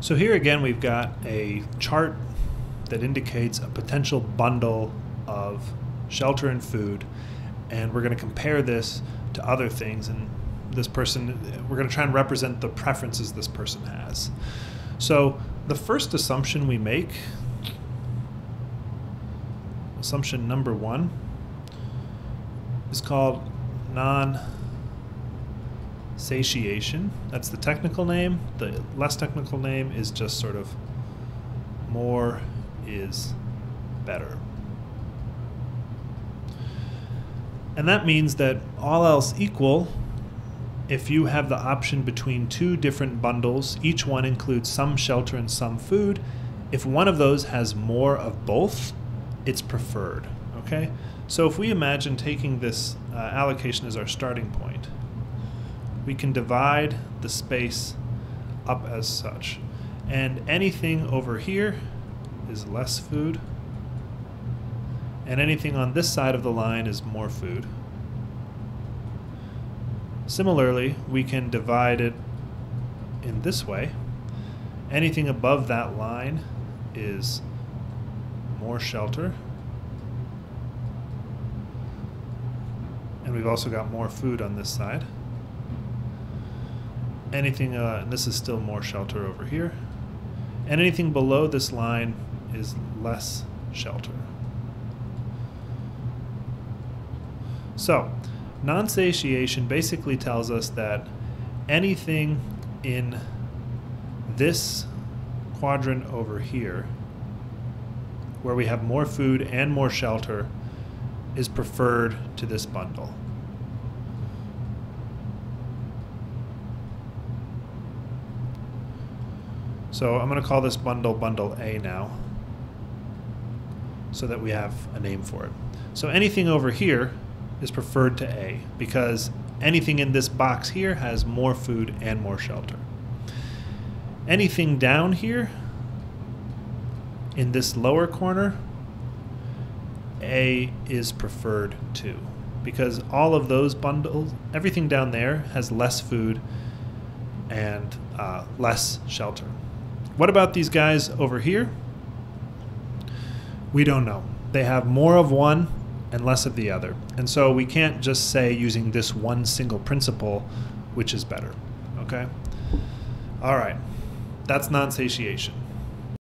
So here again, we've got a chart that indicates a potential bundle of shelter and food, and we're going to compare this to other things. And this person, we're going to try and represent the preferences this person has. So the first assumption we make, assumption number one, is called non satiation. That's the technical name. The less technical name is just sort of more is better. And that means that all else equal, if you have the option between two different bundles, each one includes some shelter and some food, if one of those has more of both, it's preferred. Okay? So if we imagine taking this uh, allocation as our starting point, we can divide the space up as such. And anything over here is less food. And anything on this side of the line is more food. Similarly, we can divide it in this way. Anything above that line is more shelter. And we've also got more food on this side. Anything, uh, and this is still more shelter over here. And anything below this line is less shelter. So, non satiation basically tells us that anything in this quadrant over here, where we have more food and more shelter, is preferred to this bundle. So I'm going to call this bundle bundle A now so that we have a name for it. So anything over here is preferred to A because anything in this box here has more food and more shelter. Anything down here in this lower corner, A is preferred to because all of those bundles, everything down there has less food and uh, less shelter. What about these guys over here? We don't know. They have more of one and less of the other. And so we can't just say using this one single principle which is better. Okay? All right. That's non satiation.